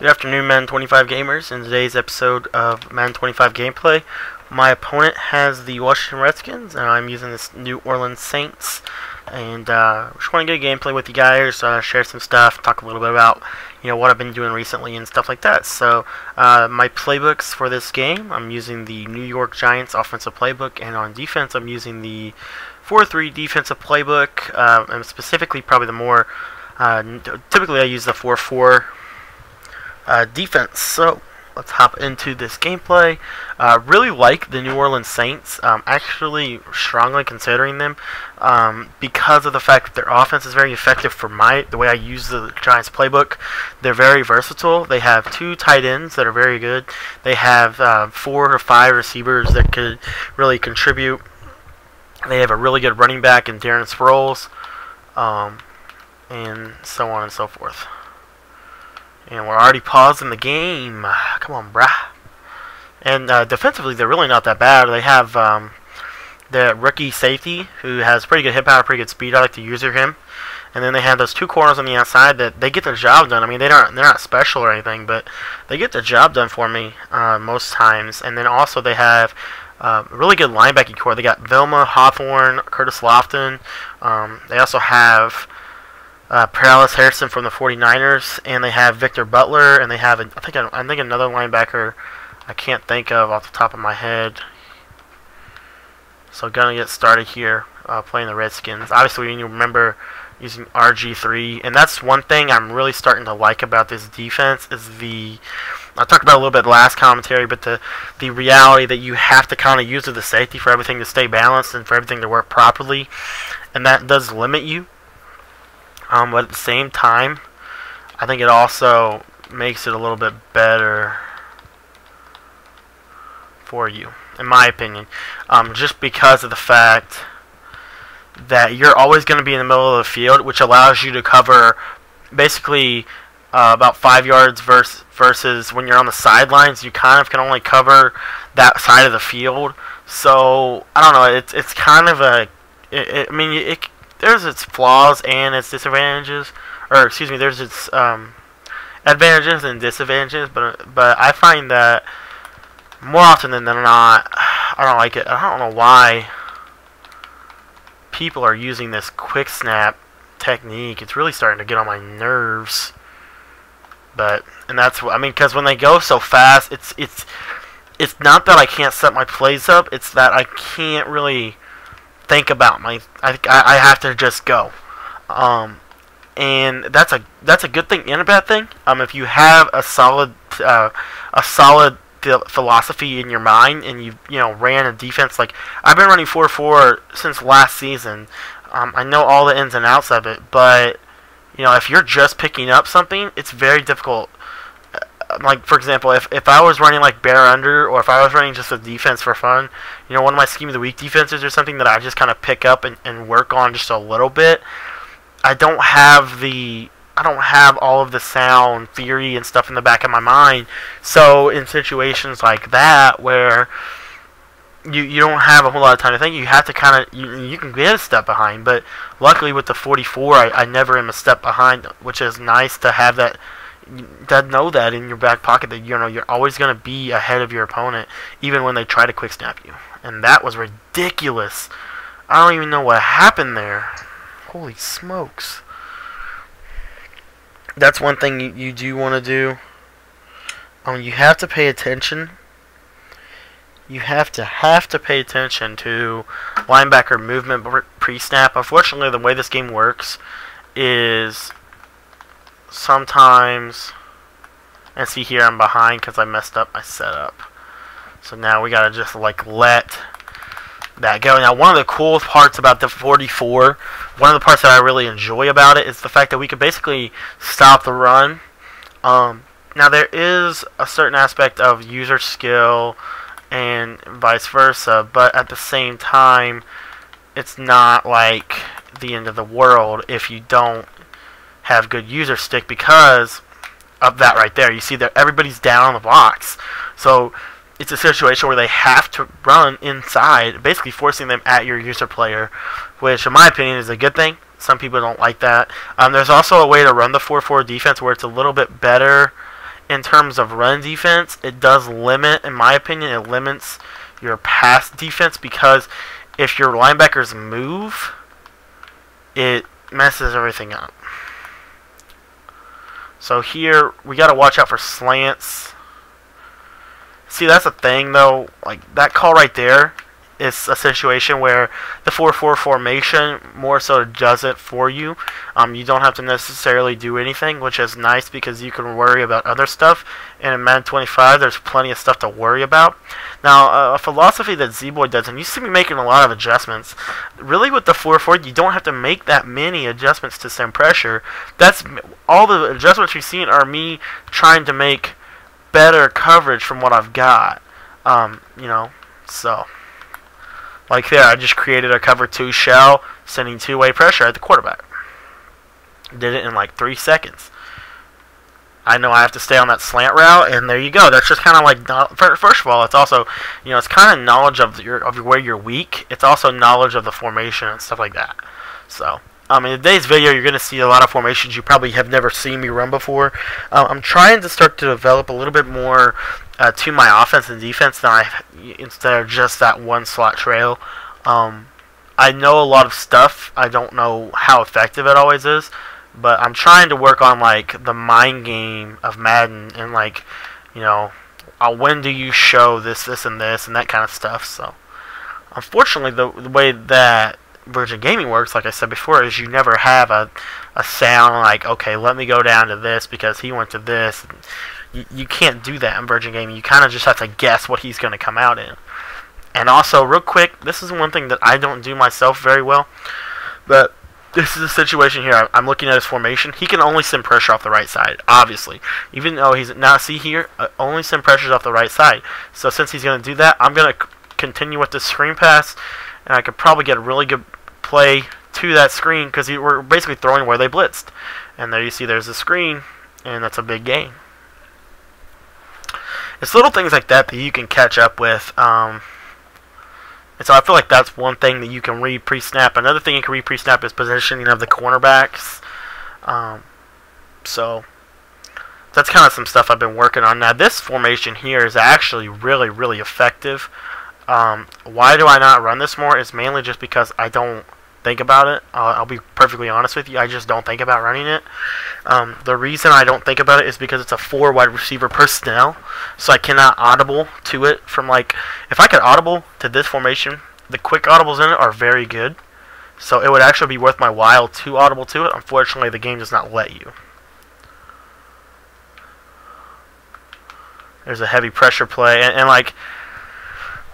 Good afternoon, Madden 25 gamers. In today's episode of Madden 25 gameplay, my opponent has the Washington Redskins, and I'm using this New Orleans Saints. And uh, just want to get a gameplay with you guys, uh, share some stuff, talk a little bit about you know what I've been doing recently and stuff like that. So uh, my playbooks for this game, I'm using the New York Giants offensive playbook, and on defense, I'm using the 4-3 defensive playbook, uh, and specifically probably the more uh, typically I use the 4-4 uh, defense. So let's hop into this gameplay. Uh, really like the New Orleans Saints. Um, actually, strongly considering them um, because of the fact that their offense is very effective for my the way I use the Giants playbook. They're very versatile. They have two tight ends that are very good. They have uh, four or five receivers that could really contribute. They have a really good running back in Darren Sproles, um, and so on and so forth. And we're already pausing the game. Come on, brah. And uh, defensively, they're really not that bad. They have um, the rookie safety who has pretty good hit power, pretty good speed. I like to use him. And then they have those two corners on the outside that they get their job done. I mean, they don't they're not special or anything, but they get the job done for me uh, most times. And then also they have uh, really good linebacking core. They got Vilma, Hawthorne, Curtis Lofton. Um, they also have uh, Parys Haralson from the 49ers, and they have Victor Butler, and they have, a, I think, I think another linebacker I can't think of off the top of my head. So gonna get started here uh, playing the Redskins. Obviously, you remember using RG3, and that's one thing I'm really starting to like about this defense is the I talked about a little bit last commentary, but the the reality that you have to kind of use the safety for everything to stay balanced and for everything to work properly, and that does limit you um, but at the same time, I think it also makes it a little bit better for you, in my opinion. Um, just because of the fact that you're always going to be in the middle of the field, which allows you to cover basically uh, about five yards versus, versus when you're on the sidelines, you kind of can only cover that side of the field. So I don't know. It's it's kind of a. It, it, I mean, it there's its flaws and its disadvantages, or excuse me, there's its um, advantages and disadvantages. But but I find that more often than not, I don't like it. I don't know why people are using this quick snap technique. It's really starting to get on my nerves. But and that's what I mean because when they go so fast, it's it's it's not that I can't set my plays up. It's that I can't really think about my. I I have to just go, um, and that's a that's a good thing and a bad thing. Um, if you have a solid uh, a solid philosophy in your mind and you you know ran a defense like I've been running four four since last season. Um, I know all the ins and outs of it, but you know if you're just picking up something, it's very difficult like for example, if if I was running like bear under, or if I was running just a defense for fun, you know, one of my scheme of the week defenses or something that I just kind of pick up and, and work on just a little bit. I don't have the I don't have all of the sound theory and stuff in the back of my mind. So in situations like that where you you don't have a whole lot of time to think, you have to kind of you, you can get a step behind. But luckily with the 44, I, I never am a step behind, which is nice to have that that know that in your back pocket that you know you're always going to be ahead of your opponent even when they try to quick snap you. And that was ridiculous. I don't even know what happened there. Holy smokes. That's one thing you, you do want to do. Um, you have to pay attention. You have to have to pay attention to linebacker movement pre-snap. Unfortunately the way this game works is sometimes, and see here I'm behind because I messed up my setup. So now we gotta just like let that go. Now one of the coolest parts about the 44, one of the parts that I really enjoy about it is the fact that we can basically stop the run. Um, now there is a certain aspect of user skill and vice versa, but at the same time, it's not like the end of the world if you don't have good user stick because of that right there. You see that everybody's down on the box. So it's a situation where they have to run inside, basically forcing them at your user player, which in my opinion is a good thing. Some people don't like that. Um, there's also a way to run the 4-4 defense where it's a little bit better in terms of run defense, it does limit, in my opinion, it limits your pass defense because if your linebackers move, it messes everything up. So here, we got to watch out for slants. See, that's a thing, though. Like, that call right there is a situation where the 4-4 formation more so does it for you. Um, you don't have to necessarily do anything, which is nice because you can worry about other stuff. And in Madden 25, there's plenty of stuff to worry about. Now, uh, a philosophy that Z-Boy does, and you see me making a lot of adjustments. Really, with the 4-4, you don't have to make that many adjustments to send pressure. That's all the adjustments you've seen are me trying to make better coverage from what I've got. Um, you know, so. Like there, I just created a cover 2 shell, sending two-way pressure at the quarterback. Did it in like three seconds. I know I have to stay on that slant route, and there you go. That's just kind of like first of all, it's also you know it's kind of knowledge of your of where you're weak. It's also knowledge of the formation and stuff like that. So. Um, in today's video, you're going to see a lot of formations you probably have never seen me run before. Uh, I'm trying to start to develop a little bit more uh, to my offense and defense than I instead of just that one slot trail. Um, I know a lot of stuff. I don't know how effective it always is, but I'm trying to work on like the mind game of Madden and like, you know, uh, when do you show this, this, and this, and that kind of stuff. So, unfortunately, the, the way that Virgin Gaming works, like I said before, is you never have a, a sound like, okay, let me go down to this because he went to this you, you can't do that in Virgin Gaming. You kind of just have to guess what he's going to come out in. And also, real quick, this is one thing that I don't do myself very well. But this is a situation here. I'm looking at his formation. He can only send pressure off the right side, obviously. Even though he's now see here, uh, only send pressures off the right side. So since he's going to do that, I'm going to continue with the screen pass, and I could probably get a really good play to that screen because we're basically throwing where they blitzed. And there you see, there's a screen, and that's a big gain. It's little things like that that you can catch up with. Um, and so I feel like that's one thing that you can read pre-snap. Another thing you can read pre-snap is positioning of the cornerbacks. Um, so that's kind of some stuff I've been working on. Now this formation here is actually really, really effective. Um, why do I not run this more? It's mainly just because I don't think about it. Uh, I'll be perfectly honest with you. I just don't think about running it. Um, the reason I don't think about it is because it's a four wide receiver personnel, so I cannot audible to it from like if I could audible to this formation, the quick audibles in it are very good. So it would actually be worth my while to audible to it. Unfortunately, the game does not let you. There's a heavy pressure play, and, and like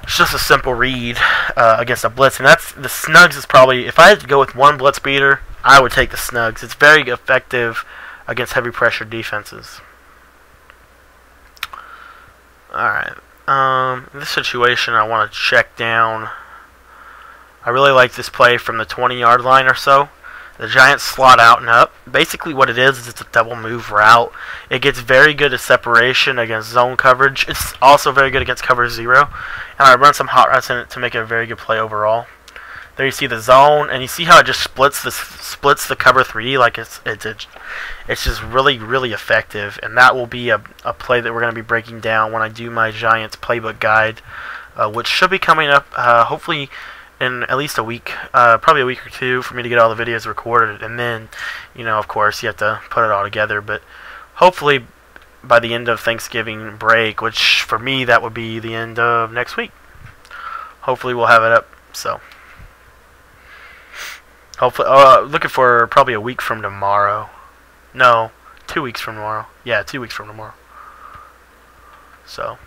it's just a simple read uh, against a blitz, and that's the Snugs is probably if I had to go with one blitz beater, I would take the Snugs. It's very effective against heavy pressure defenses. All right. Um, in this situation, I want to check down. I really like this play from the 20 yard line or so. The Giants slot out and up. Basically what it is is it's a double move route. It gets very good at separation against zone coverage. It's also very good against cover zero. And I run some hot routes in it to make it a very good play overall. There you see the zone, and you see how it just splits the splits the cover three like it's it's it's just really really effective, and that will be a, a play that we're going to be breaking down when I do my Giants playbook guide, uh, which should be coming up uh, hopefully in at least a week, uh, probably a week or two for me to get all the videos recorded, and then, you know, of course, you have to put it all together. But hopefully, by the end of Thanksgiving break, which for me that would be the end of next week, hopefully we'll have it up. So, hopefully, uh, looking for probably a week from tomorrow. No, two weeks from tomorrow. Yeah, two weeks from tomorrow. So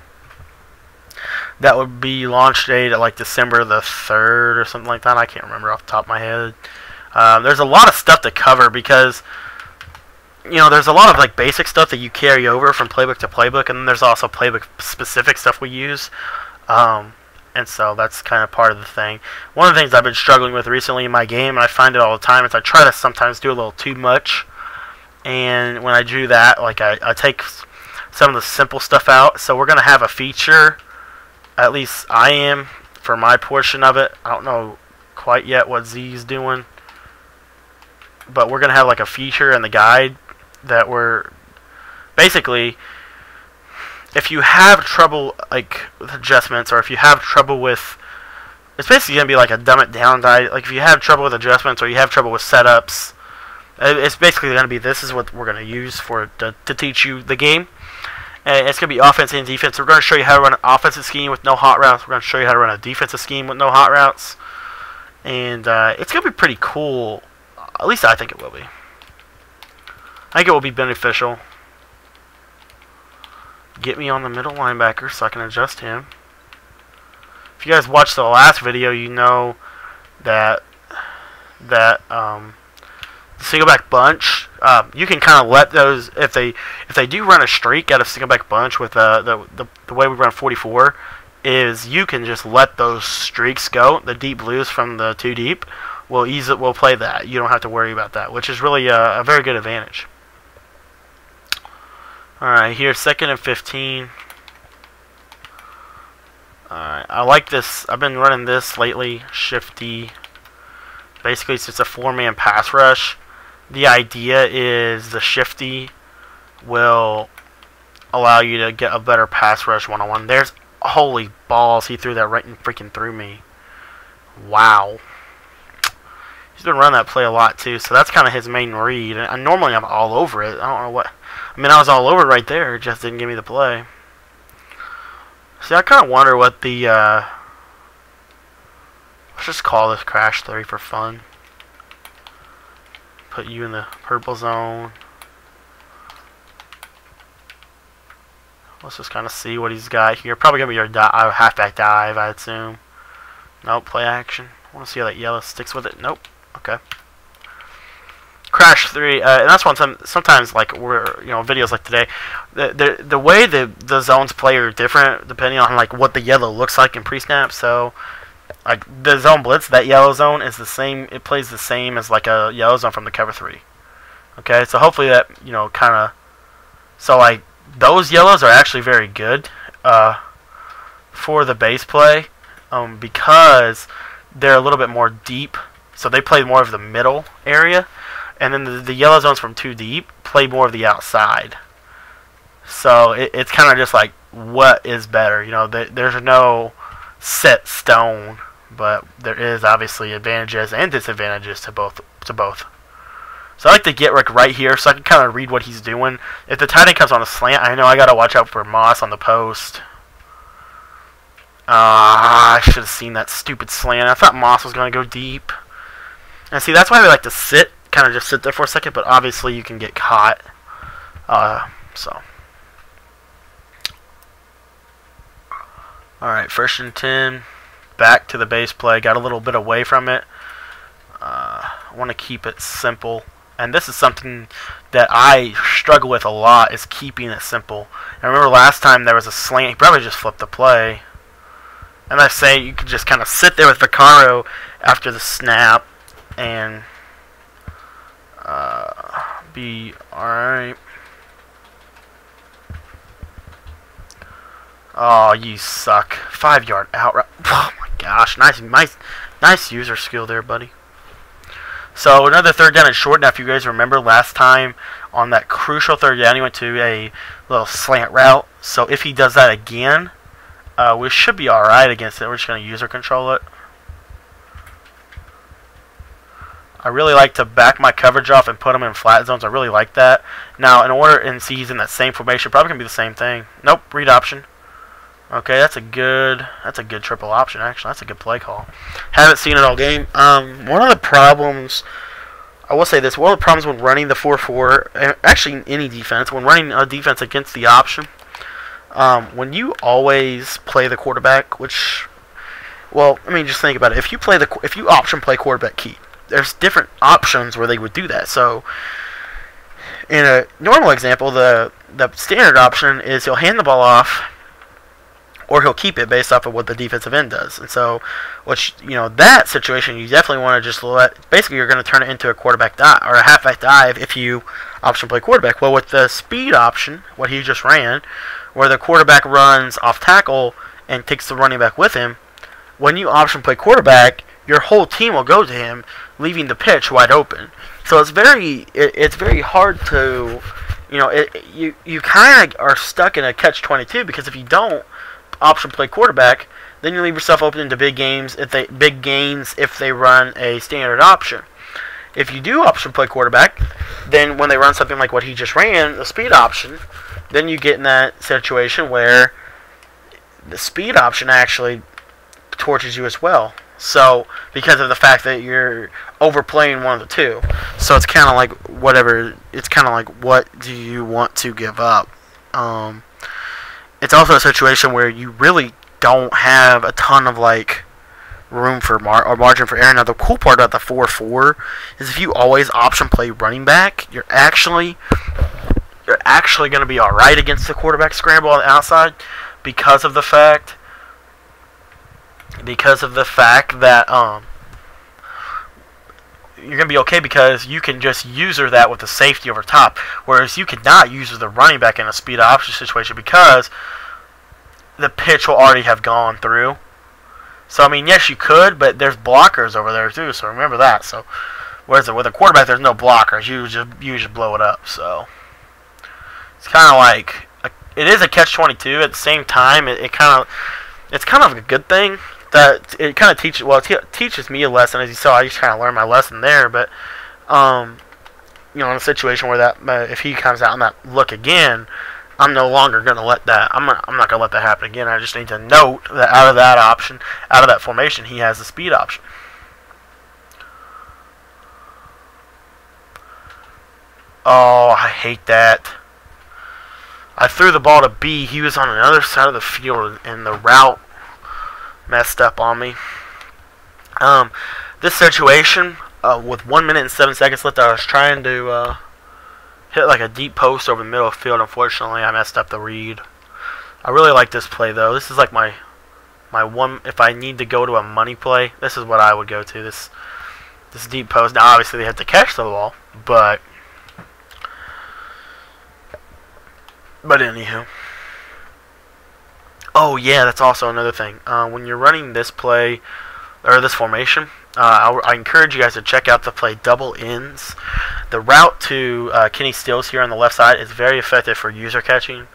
that would be launch date at like December the 3rd or something like that. I can't remember off the top of my head. Um, there's a lot of stuff to cover because you know there's a lot of like basic stuff that you carry over from playbook to playbook, and then there's also playbook specific stuff we use. Um, and so that's kind of part of the thing. One of the things I've been struggling with recently in my game, and I find it all the time, is I try to sometimes do a little too much. And when I do that, like I, I take some of the simple stuff out. So we're gonna have a feature at least I am for my portion of it. I don't know quite yet what Z's doing. But we're going to have like a feature in the guide that we're basically if you have trouble like with adjustments, or if you have trouble with, it's basically gonna be like a dumb it down diet. Like if you have trouble with adjustments, or you have trouble with setups, it's basically gonna be this is what we're gonna use for to, to teach you the game. And it's gonna be offense and defense. We're gonna show you how to run an offensive scheme with no hot routes. We're gonna show you how to run a defensive scheme with no hot routes, and uh, it's gonna be pretty cool. At least I think it will be. I think it will be beneficial. Get me on the middle linebacker so I can adjust him. If you guys watched the last video, you know that that um, single back bunch. Uh, you can kind of let those if they if they do run a streak out of single back bunch with uh, the, the the way we run 44 is you can just let those streaks go. The deep blues from the two deep will ease it. Will play that. You don't have to worry about that, which is really a, a very good advantage. Alright, here, second and 15. Alright, I like this. I've been running this lately, Shifty. Basically, it's just a four-man pass rush. The idea is the Shifty will allow you to get a better pass rush one-on-one. -on -one. There's, holy balls, he threw that right and freaking through me. Wow. He's been running that play a lot, too, so that's kind of his main read. And normally I'm all over it. I don't know what... I mean, I was all over it right there. It just didn't give me the play. See, I kind of wonder what the, uh... Let's just call this Crash 3 for fun. Put you in the purple zone. Let's just kind of see what he's got here. Probably going to be your di uh, halfback dive, I assume. Nope, play action. I want to see how that yellow sticks with it. Nope. Okay. Crash 3, uh, and that's one time, sometimes like we're, you know, videos like today, the, the, the way the, the zones play are different depending on like what the yellow looks like in pre-snap, so like the zone blitz, that yellow zone is the same, it plays the same as like a yellow zone from the cover 3. Okay, so hopefully that, you know, kind of, so like those yellows are actually very good uh, for the base play um, because they're a little bit more deep, so they play more of the middle area and then the, the yellow zones from two deep play more of the outside. So it, it's kind of just like what is better. You know, th there's no set stone, but there is obviously advantages and disadvantages to both to both. So I like to get Rick right here so I can kind of read what he's doing. If the tight end comes on a slant, I know I got to watch out for Moss on the post. Ah, uh, I should have seen that stupid slant. I thought Moss was going to go deep. And see, that's why we like to sit kind of just sit there for a second, but obviously you can get caught. Uh, so. Alright, first and 10. Back to the base play. Got a little bit away from it. Uh, I want to keep it simple. And this is something that I struggle with a lot, is keeping it simple. I remember last time there was a slant. He probably just flipped the play. And I say you could just kind of sit there with Vaccaro after the snap and uh, be alright. Oh, you suck. Five yard out. Oh my gosh, nice, nice, nice user skill there, buddy. So another third down and short. Now, if you guys remember last time on that crucial third down, he went to a little slant route. So if he does that again, uh, we should be all right against it. We're just going to user control it. I really like to back my coverage off and put them in flat zones. I really like that. Now, in order, and see he's in that same formation, probably going to be the same thing. Nope, read option. Okay, that's a good, that's a good triple option, actually. That's a good play call. Haven't seen it all game. Um, one of the problems, I will say this, one of the problems when running the 4-4, actually any defense, when running a defense against the option, um, when you always play the quarterback, which, well, I mean, just think about it. If you play the, if you option play quarterback keep, there's different options where they would do that. So in a normal example, the the standard option is you'll hand the ball off or he'll keep it based off of what the defensive end does. And so, which you know, that situation you definitely want to just let. Basically, you're going to turn it into a quarterback dive or a halfback dive if you option play quarterback. Well, with the speed option, what he just ran, where the quarterback runs off tackle and takes the running back with him, when you option play quarterback, your whole team will go to him, leaving the pitch wide open. So it's very it, it's very hard to you know, it, you you kind of are stuck in a catch twenty two because if you don't option play quarterback, then you leave yourself open to big games if they big gains if they run a standard option. If you do option play quarterback, then when they run something like what he just ran, the speed option, then you get in that situation where the speed option actually tortures you as well. So because of the fact that you're overplaying one of the two, so it's kind of like whatever. It's kind of like what do you want to give up? Um, it's also a situation where you really don't have a ton of like room for mar- or margin for error. Now the cool part about the four four is if you always option play running back, you're actually you're actually going to be all right against the quarterback scramble on the outside because of the fact because of the fact that um, you're going to be okay because you can just user that with the safety over top, whereas you cannot use the running back in a speed option situation because the pitch will already have gone through. So I mean, yes, you could, but there's blockers over there too. So remember that. So whereas with a quarterback, there's no blockers. You just you just blow it up. So it's kind of like a, it is a catch twenty two. At the same time, it, it kind of it's kind of a good thing that it kind of teaches well it teaches me a lesson as you saw I just kind of learned my lesson there but um you know in a situation where that uh, if he comes out in that look again I'm no longer going to let that I'm not, I'm not going to let that happen again. I just need to note that out of that option out of that formation he has the speed option. Oh I hate that. I threw the ball to B he was on another side of the field and the route messed up on me. Um, this situation, uh, with one minute and seven seconds left, I was trying to uh, hit like a deep post over the middle of the field. Unfortunately, I messed up the read. I really like this play though. This is like my my one. If I need to go to a money play, this is what I would go to. This this deep post. Now, obviously, they have to catch the ball, but but anywho. Oh yeah, that's also another thing. Uh, when you're running this play or this formation, uh, I, encourage you guys to check out the play double ends. The route to uh, Kenny Stills here on the left side is very effective for user catching.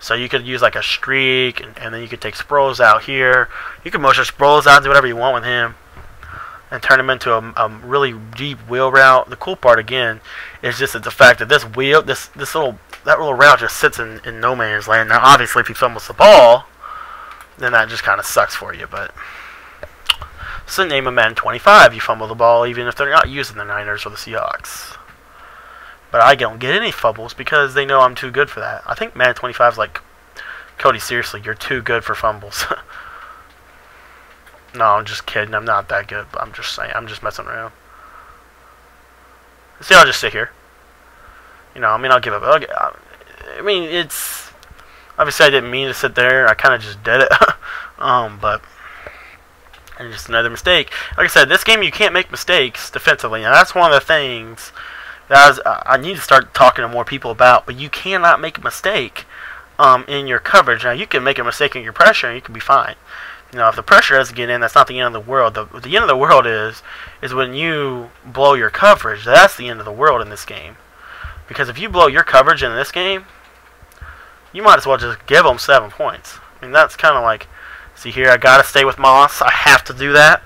So you could use like a streak, and, and then you could take Sproles out here. You can motion Sproles out and do whatever you want with him, and turn him into a, a really deep wheel route. The cool part again is just the fact that this wheel, this this little that little route just sits in, in no man's land. Now, obviously, if he fumbles the ball, then that just kind of sucks for you. But so the name a Madden 25, you fumble the ball even if they're not using the Niners or the Seahawks. But I don't get any fumbles because they know I'm too good for that. I think Madden 25 is like, Cody, seriously, you're too good for fumbles. no, I'm just kidding. I'm not that good. I'm just saying. I'm just messing around. See, I'll just sit here. You know, I mean, I'll give up. I'll, I mean, it's obviously I didn't mean to sit there. I kind of just did it. um, but and just another mistake. Like I said, this game you can't make mistakes defensively, and that's one of the things that I, was, I need to start talking to more people about. But you cannot make a mistake um, in your coverage. Now you can make a mistake in your pressure, and you can be fine. You know, if the pressure doesn't get in, that's not the end of the world. The, the end of the world is is when you blow your coverage. That's the end of the world in this game. Because if you blow your coverage in this game, you might as well just give them seven points. I mean, that's kind of like, see here, I got to stay with Moss. I have to do that.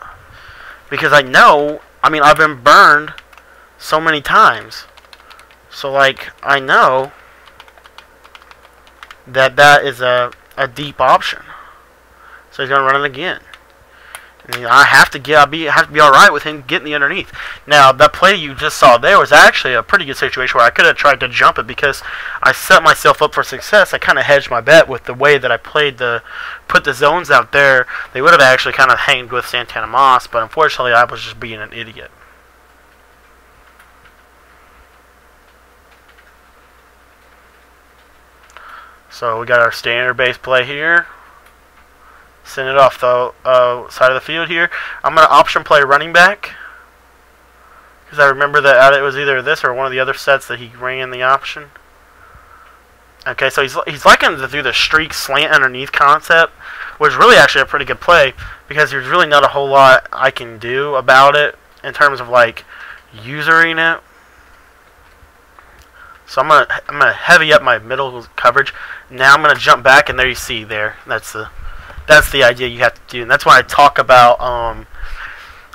Because I know, I mean, I've been burned so many times. So, like, I know that that is a, a deep option. So he's going to run it again. I have to get, I be, have to be all right with him getting the underneath. Now, that play you just saw there was actually a pretty good situation where I could have tried to jump it because I set myself up for success. I kind of hedged my bet with the way that I played the, put the zones out there. They would have actually kind of hanged with Santana Moss, but unfortunately, I was just being an idiot. So we got our standard base play here. Send it off the uh, side of the field here. I'm going to option play running back. Because I remember that it was either this or one of the other sets that he ran the option. Okay, so he's, he's liking to do the streak slant underneath concept, which is really actually a pretty good play because there's really not a whole lot I can do about it in terms of like usering it. So I'm gonna I'm gonna heavy up my middle coverage. Now I'm gonna jump back, and there you see there. That's the that's the idea you have to do, and that's why I talk about um,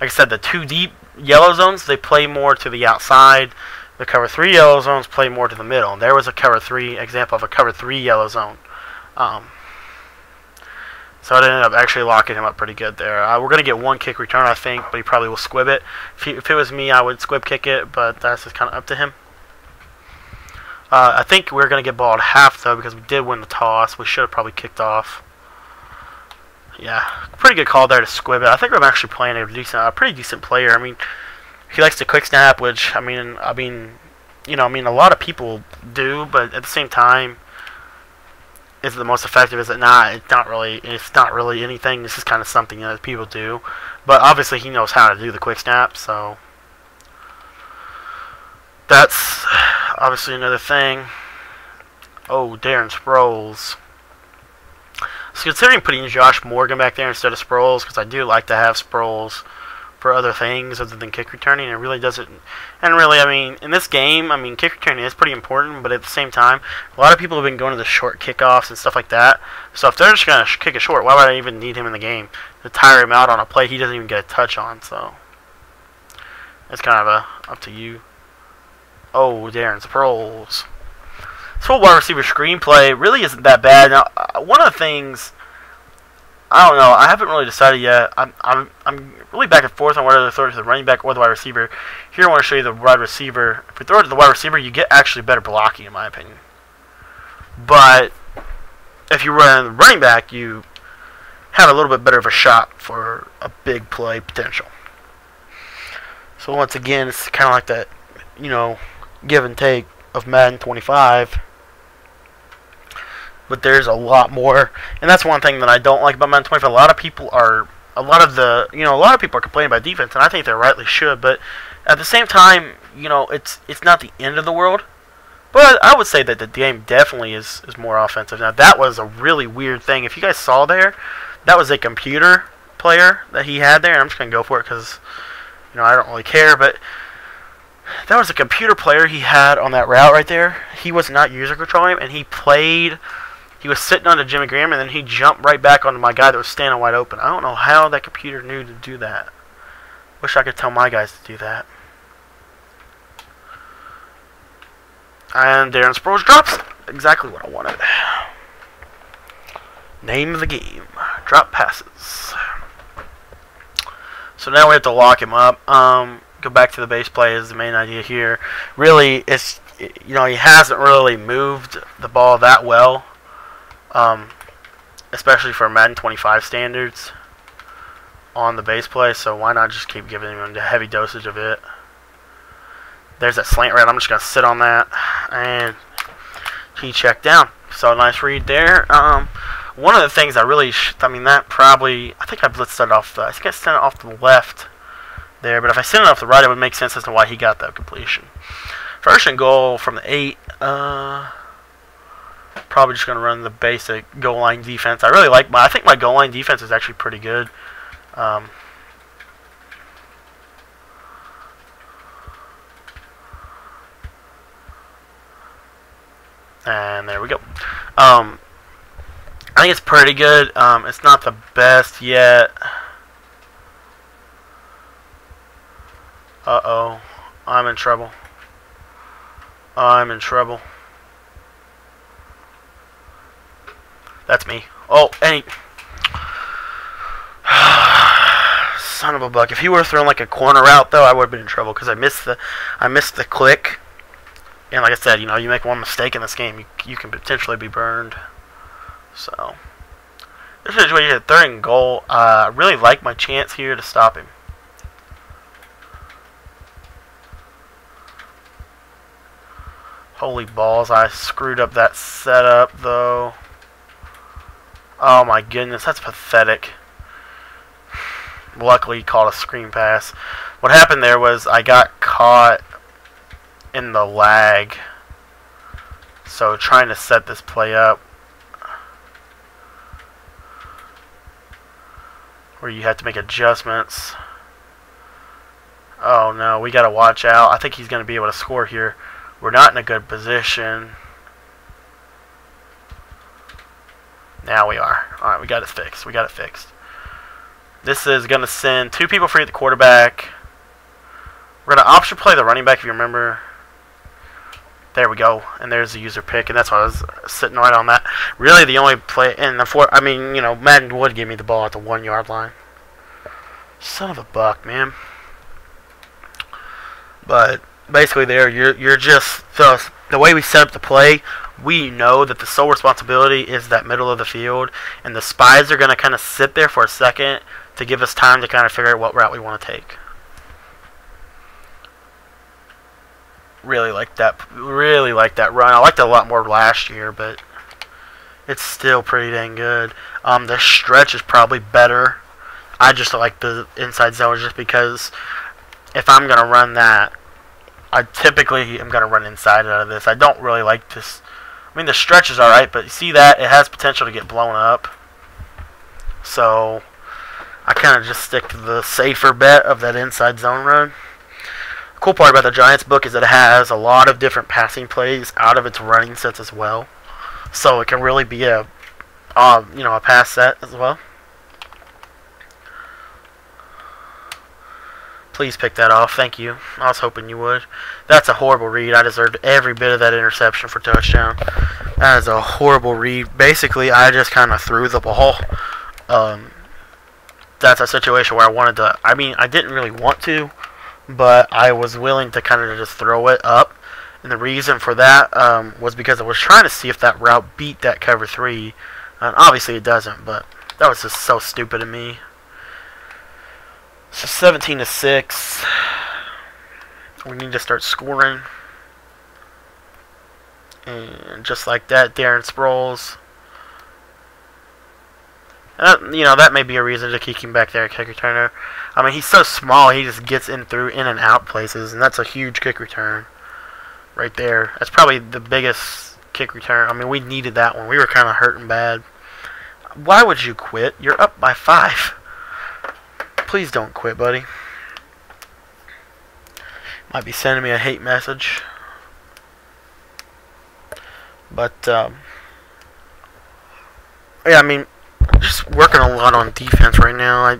like I said, the two deep yellow zones they play more to the outside. The cover three yellow zones play more to the middle. And there was a cover three example of a cover three yellow zone. Um, so it ended up actually locking him up pretty good there. Uh, we're going to get one kick return, I think, but he probably will squib it. If, he, if it was me, I would squib kick it, but that's just kind of up to him. Uh, I think we're going to get balled half, though, because we did win the toss. We should have probably kicked off. Yeah, pretty good call there to squib it. I think I'm actually playing a decent, a pretty decent player. I mean, he likes to quick snap, which I mean, I mean, you know, I mean, a lot of people do, but at the same time, is it the most effective? Is it not? It's not really. It's not really anything. This is kind of something that people do, but obviously he knows how to do the quick snap, so that's obviously another thing. Oh, Darren Sproles. So considering putting Josh Morgan back there instead of Sproles, because I do like to have Sproles for other things other than kick returning. It really doesn't. And really, I mean, in this game, I mean, kick returning is pretty important, but at the same time, a lot of people have been going to the short kickoffs and stuff like that. So if they're just going to kick it short, why would I even need him in the game? To tire him out on a play he doesn't even get a touch on, so. It's kind of a up to you. Oh, Darren Sproles. This whole wide receiver screenplay really isn't that bad. Now, uh, one of the things I don't know. I haven't really decided yet. I'm I'm I'm really back and forth on whether to throw it to the running back or the wide receiver. Here I want to show you the wide receiver. If we throw it to the wide receiver, you get actually better blocking, in my opinion. But if you run the running back, you have a little bit better of a shot for a big play potential. So once again, it's kind of like that, you know, give and take of Madden 25 but there's a lot more. And that's one thing that I don't like about Madden 25. A lot of people are, a lot of the, you know, a lot of people are complaining about defense, and I think they rightly should. But at the same time, you know, it's it's not the end of the world. But I would say that the game definitely is, is more offensive. Now, that was a really weird thing. If you guys saw there, that was a computer player that he had there. I'm just going to go for it because, you know, I don't really care. But that was a computer player he had on that route right there. He was not user controlling him, and he played he was sitting onto Jimmy Graham, and then he jumped right back onto my guy that was standing wide open. I don't know how that computer knew to do that. Wish I could tell my guys to do that. And Darren Sproles drops exactly what I wanted. Name of the game. Drop passes. So now we have to lock him up. Um, go back to the base play is the main idea here. Really, it's you know he hasn't really moved the ball that well um, especially for Madden 25 standards on the base play. So why not just keep giving him a heavy dosage of it? There's that slant route. I'm just gonna sit on that and he checked down. So nice read there. Um, one of the things I really, I mean that probably, I think I blitzed it off. The, I think I sent it off to the left there, but if I sent it off the right, it would make sense as to why he got that completion. First and goal from the eight. Uh, probably just going to run the basic goal line defense. I really like my. I think my goal line defense is actually pretty good. Um, and there we go. Um, I think it's pretty good. Um, it's not the best yet. Uh oh, I'm in trouble. I'm in trouble. That's me. Oh, any son of a buck. If he have thrown like a corner route, though, I would have been in trouble because I missed the, I missed the click. And like I said, you know, you make one mistake in this game, you, you can potentially be burned. So, this hit third and goal. Uh, I really like my chance here to stop him. Holy balls, I screwed up that setup, though. Oh my goodness, that's pathetic. Luckily, he caught a screen pass. What happened there was I got caught in the lag. So trying to set this play up where you have to make adjustments. Oh no, we got to watch out. I think he's going to be able to score here. We're not in a good position. Now we are. Alright, we got it fixed. We got it fixed. This is going to send two people free at the quarterback. We're going to option play the running back, if you remember. There we go. And there's the user pick, and that's why I was sitting right on that. Really, the only play in the four. I mean, you know, Madden would give me the ball at the one yard line. Son of a buck, man. But basically, there you're you're just the the way we set up the play. We know that the sole responsibility is that middle of the field, and the spies are going to kind of sit there for a second to give us time to kind of figure out what route we want to take. really like that. Really like that run. I liked it a lot more last year, but it's still pretty dang good. Um, the stretch is probably better. I just like the inside zone just because if I'm gonna run that, I typically am gonna run inside out of this. I don't really like this. I mean, the stretch is alright, but you see that it has potential to get blown up. So I kind of just stick to the safer bet of that inside zone run cool part about the Giants book is that it has a lot of different passing plays out of its running sets as well. So it can really be a, uh, you know, a pass set as well. Please pick that off. Thank you. I was hoping you would. That's a horrible read. I deserved every bit of that interception for touchdown. That is a horrible read. Basically, I just kind of threw the ball. Um, that's a situation where I wanted to. I mean, I didn't really want to but I was willing to kind of just throw it up. And the reason for that um, was because I was trying to see if that route beat that cover three. And obviously it doesn't, but that was just so stupid of me. So 17 to 6. We need to start scoring. And just like that, Darren Sproles that, you know, that may be a reason to keep him back there kick returner. I mean, he's so small, he just gets in through in and out places, and that's a huge kick return right there. That's probably the biggest kick return. I mean, we needed that one. We were kind of hurting bad. Why would you quit? You're up by five. Please don't quit, buddy. Might be sending me a hate message. But, um, yeah, I mean, just working a lot on defense right now. I,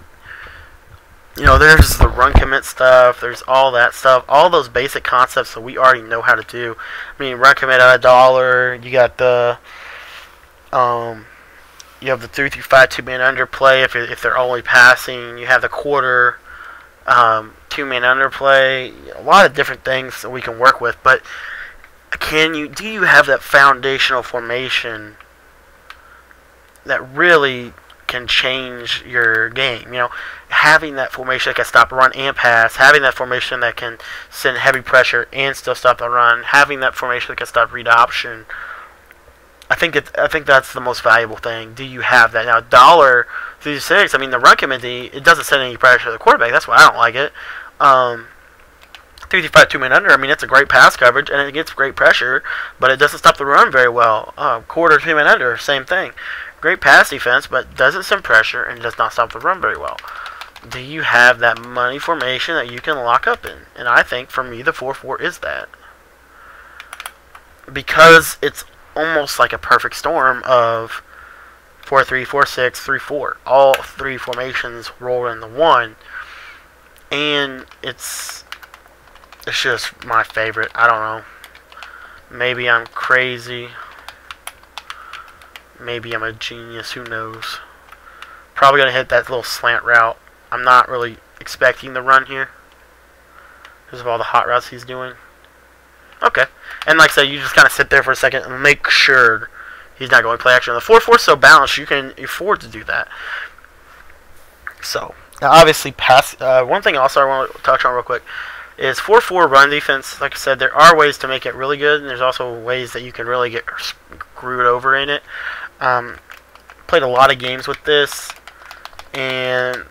you know, there's the run commit stuff. There's all that stuff. All those basic concepts that we already know how to do. I mean, run commit at a dollar. You got the, um, you have the three through five two man underplay if if they're only passing. You have the quarter, um, two man underplay. A lot of different things that we can work with, but can you do you have that foundational formation that really can change your game. You know, having that formation that can stop run and pass, having that formation that can send heavy pressure and still stop the run, having that formation that can stop read option. I think it, I think that's the most valuable thing. Do you have that now? Dollar through six. I mean, the run committee it doesn't send any pressure to the quarterback. That's why I don't like it. Um, 55 two man under. I mean, it's a great pass coverage and it gets great pressure, but it doesn't stop the run very well. Uh, quarter two man under, same thing. Great pass defense, but doesn't send pressure and does not stop the run very well. Do you have that money formation that you can lock up in? And I think for me, the 4 4 is that. Because it's almost like a perfect storm of 4 3, 4 6, 3 4. All three formations roll into one. And it's it's just my favorite. I don't know. Maybe I'm crazy. Maybe I'm a genius, who knows. Probably going to hit that little slant route. I'm not really expecting the run here. Because of all the hot routes he's doing. Okay. And like I said, you just kind of sit there for a second and make sure he's not going to play action. The 4-4 is so balanced, you can afford to do that. So, now obviously, pass. Uh, one thing also I want to touch on real quick is 4-4 run defense. Like I said, there are ways to make it really good, and there's also ways that you can really get screwed over in it. Um, played a lot of games with this, and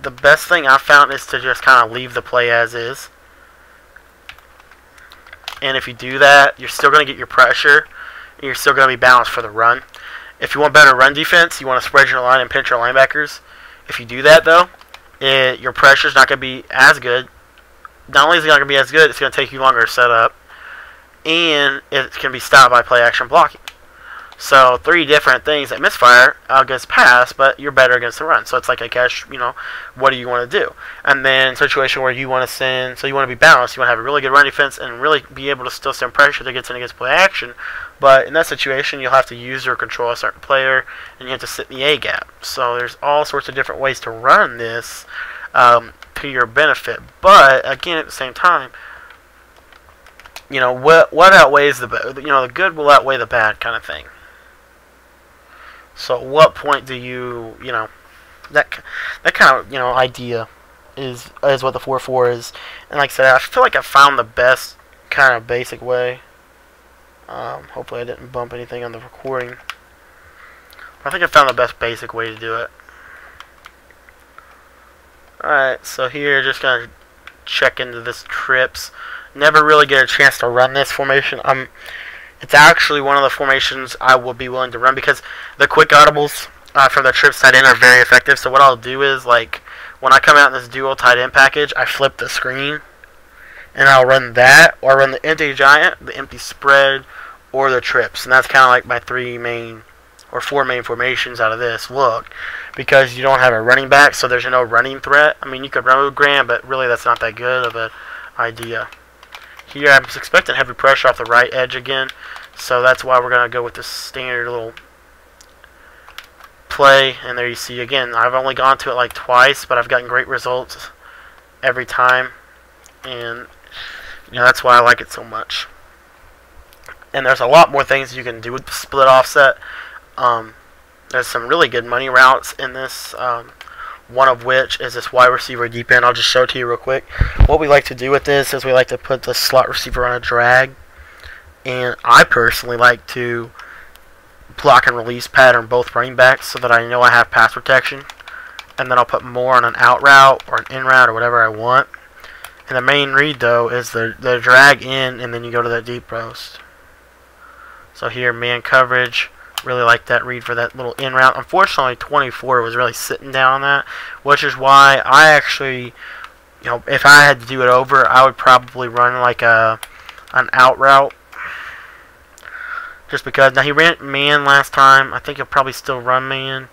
the best thing I found is to just kind of leave the play as is. And if you do that, you're still going to get your pressure, and you're still going to be balanced for the run. If you want better run defense, you want to spread your line and pinch your linebackers. If you do that, though, it, your pressure is not going to be as good. Not only is it not going to be as good, it's going to take you longer to set up. and it can be stopped by play action blocking. So three different things that misfire against pass, but you're better against the run. So it's like a cash, you know, what do you want to do? And then situation where you want to send, so you want to be balanced, you want to have a really good run defense and really be able to still send pressure that gets in against play action. But in that situation, you'll have to use or control a certain player, and you have to sit in the A gap. So there's all sorts of different ways to run this um, to your benefit. But again, at the same time, you know what what outweighs the you know the good will outweigh the bad kind of thing. So at what point do you, you know, that that kind of, you know, idea is is what the 4-4 is. And like I said, I feel like I found the best kind of basic way. Um, hopefully I didn't bump anything on the recording. I think I found the best basic way to do it. Alright, so here just gonna check into this trips. Never really get a chance to run this formation. I'm it's actually one of the formations I will be willing to run because the quick audibles uh, from the trips tight end are very effective. So what I'll do is like when I come out in this dual tight end package, I flip the screen and I'll run that or run the empty giant, the empty spread, or the trips. And that's kind of like my three main or four main formations out of this look because you don't have a running back, so there's no running threat. I mean, you could run with Graham, but really that's not that good of an idea. Here I'm expecting heavy pressure off the right edge again. So that's why we're going to go with this standard little play. And there you see again, I've only gone to it like twice, but I've gotten great results every time. And you know, that's why I like it so much. And there's a lot more things you can do with the split offset. Um, there's some really good money routes in this. Um, one of which is this wide receiver deep end. I'll just show it to you real quick. What we like to do with this is we like to put the slot receiver on a drag. And I personally like to block and release pattern both running backs so that I know I have pass protection. And then I'll put more on an out route or an in route or whatever I want. And the main read though is the, the drag in and then you go to that deep post. So here man coverage really like that read for that little in route. Unfortunately, 24 was really sitting down on that, which is why I actually, you know, if I had to do it over, I would probably run like a an out route. Just because now he ran man last time, I think he'll probably still run man.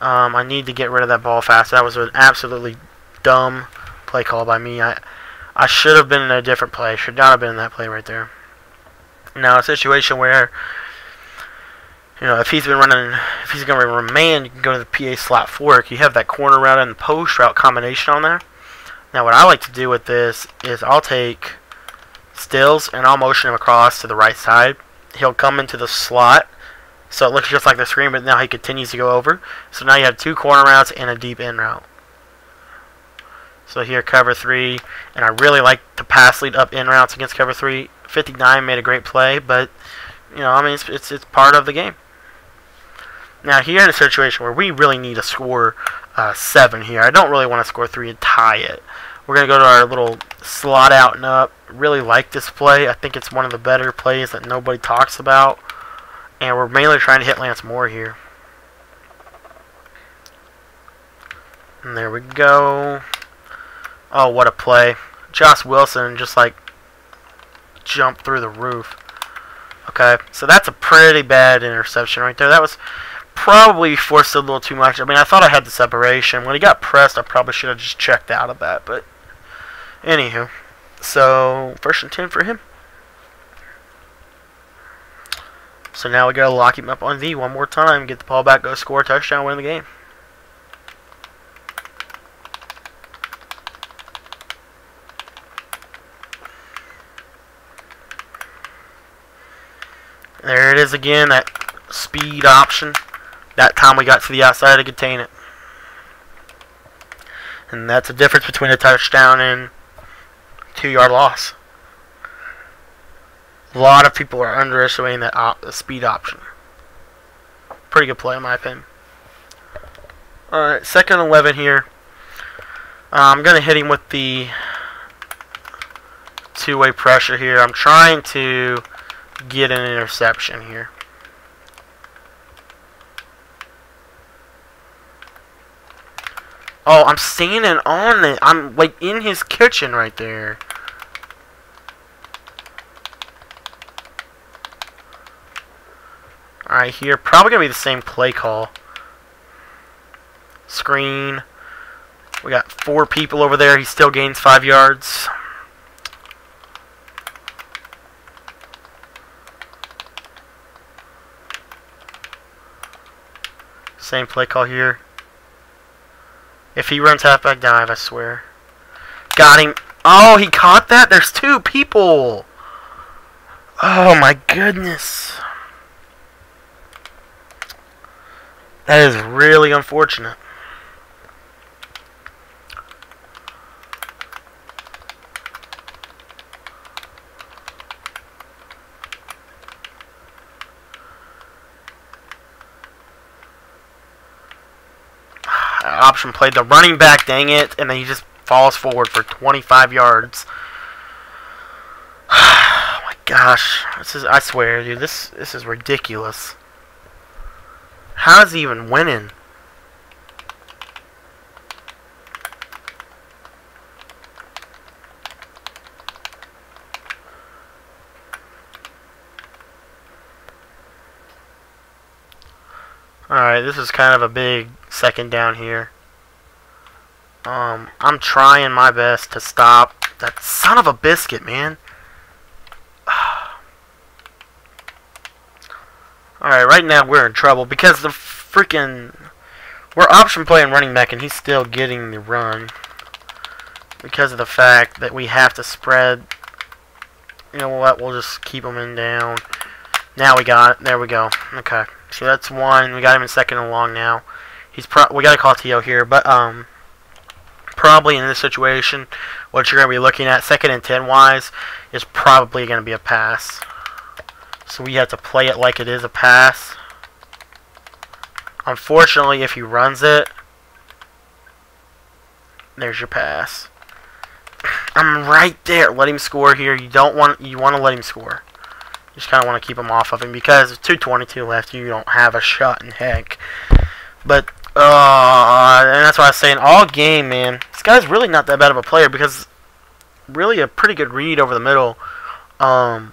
Um, I need to get rid of that ball fast. That was an absolutely dumb play call by me. I I should have been in a different play. Should not have been in that play right there. Now a situation where you know, if he's been running, if he's going to run man, you can go to the PA slot fork. You have that corner route and post route combination on there. Now, what I like to do with this is I'll take Stills and I'll motion him across to the right side. He'll come into the slot, so it looks just like the screen, but now he continues to go over. So now you have two corner routes and a deep in route. So here, cover three, and I really like the pass lead up in routes against cover three. 59 made a great play, but you know, I mean, it's it's, it's part of the game. Now here in a situation where we really need to score uh, 7 here. I don't really want to score 3 and tie it. We're going to go to our little slot out and up. Really like this play. I think it's one of the better plays that nobody talks about. And we're mainly trying to hit Lance Moore here. And there we go. Oh, what a play. Josh Wilson just like jumped through the roof. Okay, so that's a pretty bad interception right there. That was probably forced it a little too much. I mean, I thought I had the separation. When he got pressed, I probably should have just checked out of that. But, anywho. So, first and 10 for him. So now we gotta lock him up on V one more time, get the ball back, go score a touchdown, win the game. There it is again, that speed option. That time we got to the outside to contain it. And that's the difference between a touchdown and two-yard loss. A lot of people are underestimating that op speed option. Pretty good play in my opinion. Alright, second 11 here. Uh, I'm going to hit him with the two-way pressure here. I'm trying to get an interception here. Oh, I'm standing on it. I'm like in his kitchen right there. Alright, here, probably going to be the same play call. Screen. We got four people over there. He still gains five yards. Same play call here. If he runs halfback dive, I swear. Got him. Oh, he caught that? There's two people. Oh my goodness. That is really unfortunate. Option played the running back, dang it, and then he just falls forward for 25 yards. oh my gosh, this is I swear, dude, this this is ridiculous. How is he even winning? Alright, this is kind of a big second down here. Um, I'm trying my best to stop that son of a biscuit, man. Alright, right now we're in trouble because the freaking... We're option playing running back and he's still getting the run. Because of the fact that we have to spread. You know what, we'll just keep him in down. Now we got it. There we go. Okay. So that's one. We got him in second and long now. He's pro we got to call TO here, but um probably in this situation, what you're going to be looking at, second and 10 wise, is probably going to be a pass. So we have to play it like it is a pass. Unfortunately, if he runs it, there's your pass. I'm right there. Let him score here. You don't want you want to let him score. You just kind of want to keep him off of him because 222 left. You don't have a shot in heck. But uh, and that's why I was saying all game, man. This guy's really not that bad of a player because really a pretty good read over the middle. Um,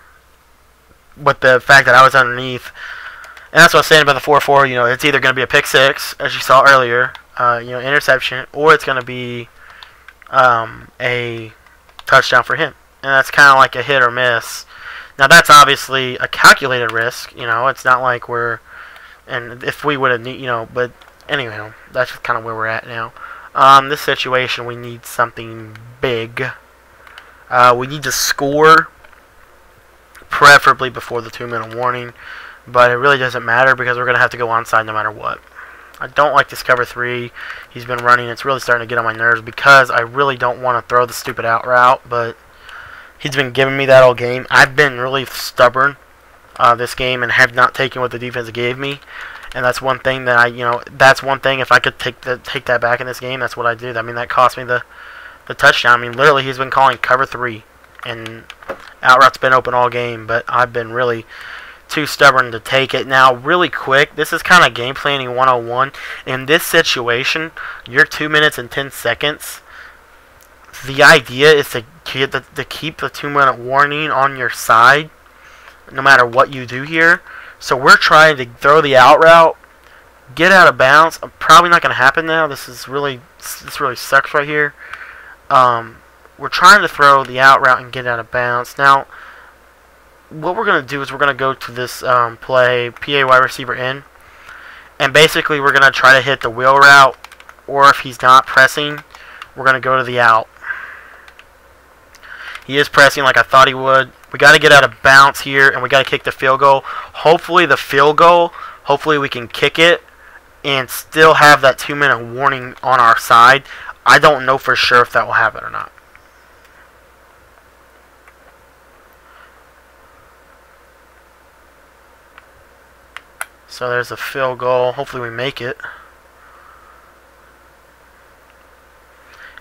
with the fact that I was underneath. And that's what I was saying about the 4-4. You know, it's either going to be a pick six, as you saw earlier, uh, you know, interception, or it's going to be um, a touchdown for him. And that's kind of like a hit or miss. Now, that's obviously a calculated risk. You know, it's not like we're... And if we would have, you know, but anyway, that's just kind of where we're at now. Um, this situation, we need something big. Uh, we need to score, preferably before the two-minute warning. But it really doesn't matter because we're going to have to go onside no matter what. I don't like this cover three. He's been running. It's really starting to get on my nerves because I really don't want to throw the stupid out route. But he's been giving me that all game. I've been really stubborn uh, this game and have not taken what the defense gave me and that's one thing that I, you know, that's one thing. If I could take the take that back in this game, that's what I do. I mean, that cost me the the touchdown. I mean, literally, he's been calling cover three, and out route's been open all game, but I've been really too stubborn to take it. Now, really quick, this is kind of game planning 101. In this situation, you're two minutes and 10 seconds. The idea is to to keep the two minute warning on your side, no matter what you do here. So we're trying to throw the out route, get out of bounds. Probably not going to happen now. This is really this really sucks right here. Um, we're trying to throw the out route and get out of bounds. Now, what we're going to do is we're going to go to this um, play PA wide receiver in, and basically we're going to try to hit the wheel route, or if he's not pressing, we're going to go to the out. He is pressing like I thought he would. We got to get out of bounds here, and we got to kick the field goal. Hopefully the field goal, hopefully we can kick it and still have that two-minute warning on our side. I don't know for sure if that will happen or not. So there's a field goal. Hopefully we make it.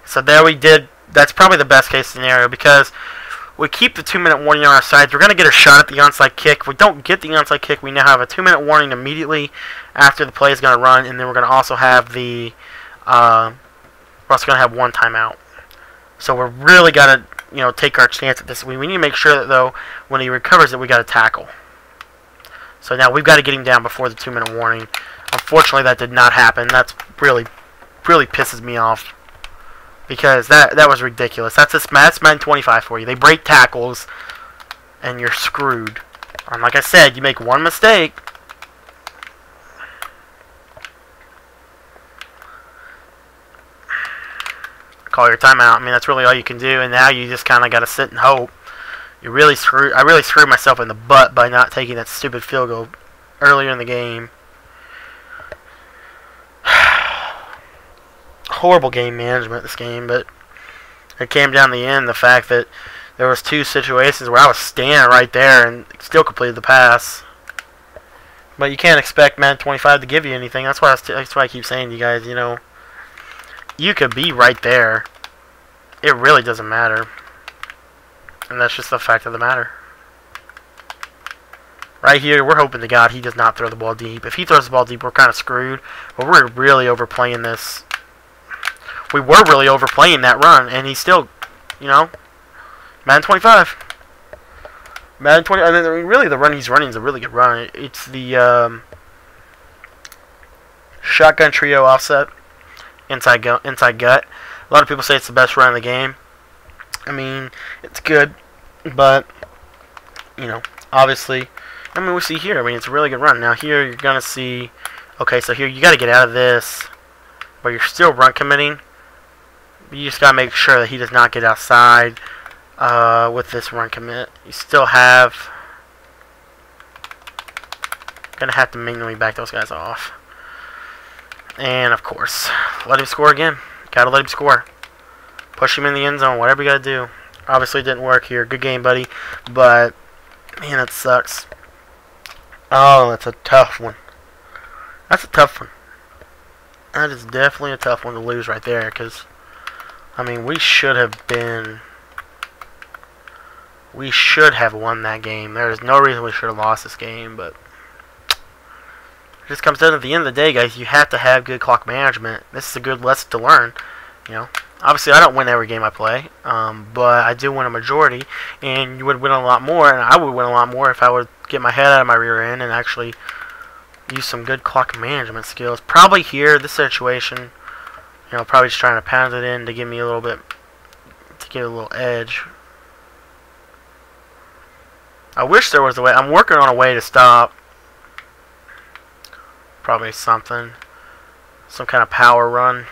So there we did that's probably the best case scenario because we keep the two minute warning on our sides. We're going to get a shot at the onside kick. If we don't get the onside kick, we now have a two minute warning immediately after the play is going to run, and then we're going to also have the uh, we're also going to have one timeout. So we're really got to you know take our chance at this. We, we need to make sure that though when he recovers it, we got to tackle. So now we've got to get him down before the two-minute warning. Unfortunately, that did not happen. That's really, really pisses me off. Because that that was ridiculous. That's a that's Madden 25 for you. They break tackles, and you're screwed. And like I said, you make one mistake, call your timeout. I mean, that's really all you can do. And now you just kind of got to sit and hope. You really screwed. I really screwed myself in the butt by not taking that stupid field goal earlier in the game. Horrible game management this game, but it came down the end the fact that there was two situations where I was standing right there and still completed the pass. But you can't expect Madden 25 to give you anything. That's why I, that's why I keep saying to you guys, you know, you could be right there. It really doesn't matter. And that's just the fact of the matter. Right here, we're hoping to God he does not throw the ball deep. If he throws the ball deep, we're kind of screwed. But we're really overplaying this we were really overplaying that run, and he's still, you know, Madden 25. Madden 20. I mean, really, the run he's running is a really good run. It's the um, shotgun trio offset inside gut. Inside gut. A lot of people say it's the best run in the game. I mean, it's good, but you know, obviously, I mean, we see here. I mean, it's a really good run. Now here, you're gonna see. Okay, so here you got to get out of this, but you're still run committing you just gotta make sure that he does not get outside uh, with this run commit. You still have gonna have to manually back those guys off. And of course, let him score again. Gotta let him score. Push him in the end zone, whatever you gotta do. Obviously didn't work here. Good game, buddy. But man, it sucks. Oh, that's a tough one. That's a tough one. That is definitely a tough one to lose right there, because I mean, we should have been... We should have won that game. There is no reason we should have lost this game, but... It just comes down to the end of the day, guys. You have to have good clock management. This is a good lesson to learn. You know, obviously I don't win every game I play, um, but I do win a majority, and you would win a lot more, and I would win a lot more if I would get my head out of my rear end and actually use some good clock management skills. Probably here, this situation, you know, probably just trying to pound it in to give me a little bit, to get a little edge. I wish there was a way. I'm working on a way to stop. Probably something. Some kind of power run.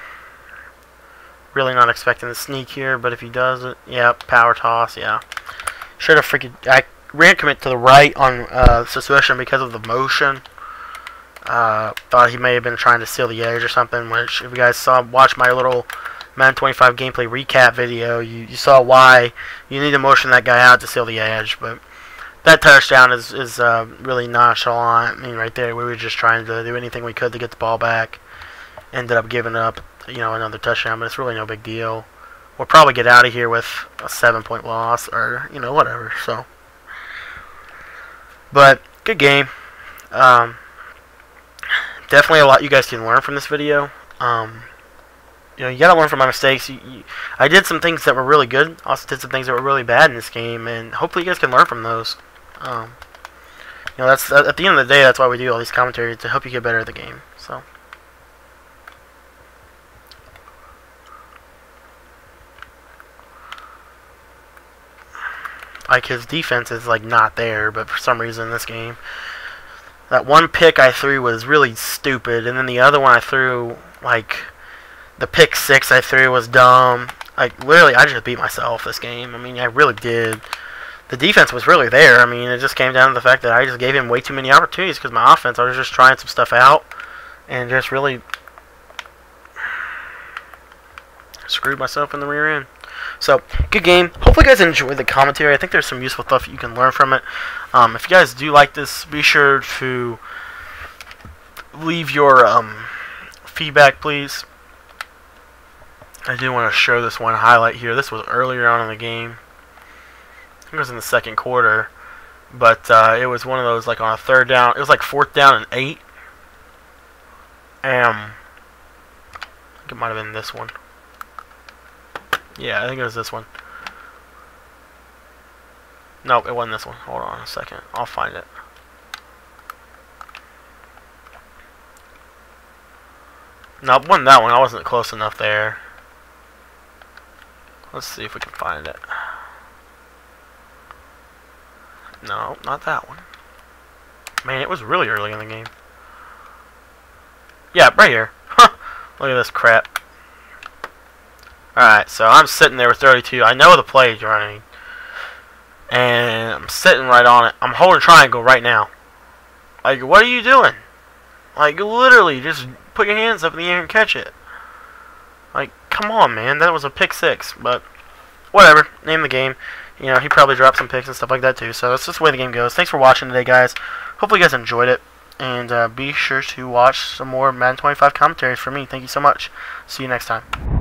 Really not expecting the sneak here, but if he does it, yeah, power toss, yeah. Should have freaking. I ran commit to the right on uh, suspicion because of the motion. Uh, thought he may have been trying to steal the edge or something. Which, if you guys saw, watch my little Madden 25 gameplay recap video, you, you saw why you need to motion that guy out to steal the edge. But that touchdown is is uh, really nonchalant. I mean, right there, we were just trying to do anything we could to get the ball back. Ended up giving up, you know, another touchdown, but it's really no big deal. We'll probably get out of here with a seven-point loss, or you know, whatever. So, but good game. Um, definitely a lot you guys can learn from this video. Um, you know, you gotta learn from my mistakes. You, you, I did some things that were really good. Also did some things that were really bad in this game, and hopefully you guys can learn from those. Um, you know, that's at the end of the day, that's why we do all these commentaries to help you get better at the game. So. Like his defense is like not there, but for some reason in this game, that one pick I threw was really stupid, and then the other one I threw, like, the pick six I threw was dumb. Like, literally, I just beat myself this game. I mean, I really did. The defense was really there. I mean, it just came down to the fact that I just gave him way too many opportunities because my offense, I was just trying some stuff out and just really screwed myself in the rear end. So, good game. Hopefully you guys enjoyed the commentary. I think there's some useful stuff you can learn from it. Um, if you guys do like this, be sure to leave your um, feedback, please. I do want to show this one highlight here. This was earlier on in the game. It was in the second quarter. But uh, it was one of those, like, on a third down. It was like fourth down and eight. Um, I think it might have been this one. Yeah, I think it was this one. Nope, it wasn't this one. Hold on a second. I'll find it. No, it wasn't that one. I wasn't close enough there. Let's see if we can find it. No, not that one. Man, it was really early in the game. Yeah, right here. Look at this crap. Alright, so I'm sitting there with 32. I know the play is running. And I'm sitting right on it. I'm holding triangle right now. Like, what are you doing? Like, literally, just put your hands up in the air and catch it. Like, come on, man. That was a pick six. But, whatever. Name the game. You know, he probably dropped some picks and stuff like that, too. So, that's just the way the game goes. Thanks for watching today, guys. Hopefully, you guys enjoyed it. And uh, be sure to watch some more Madden 25 commentaries from me. Thank you so much. See you next time.